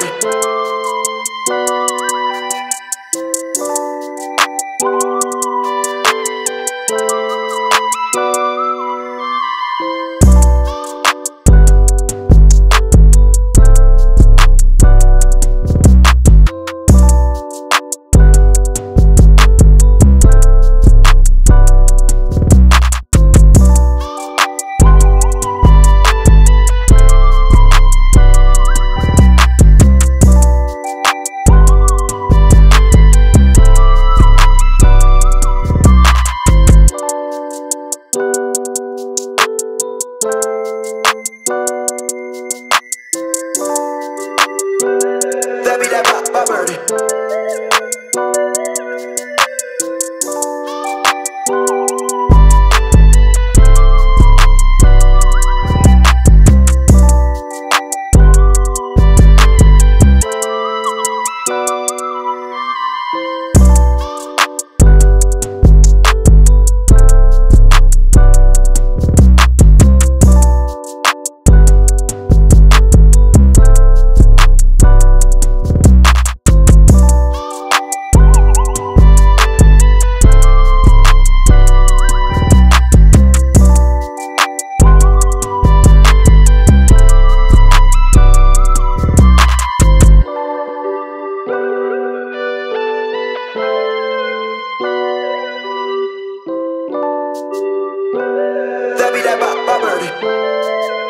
birdie. That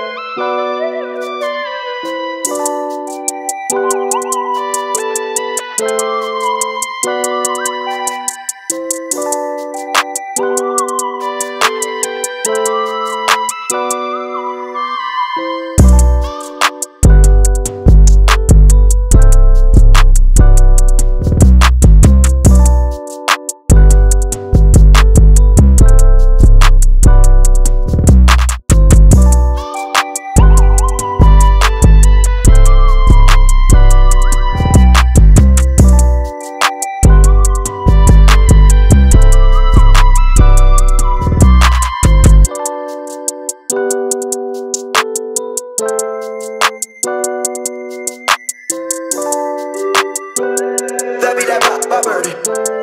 be that pop, pop birdie.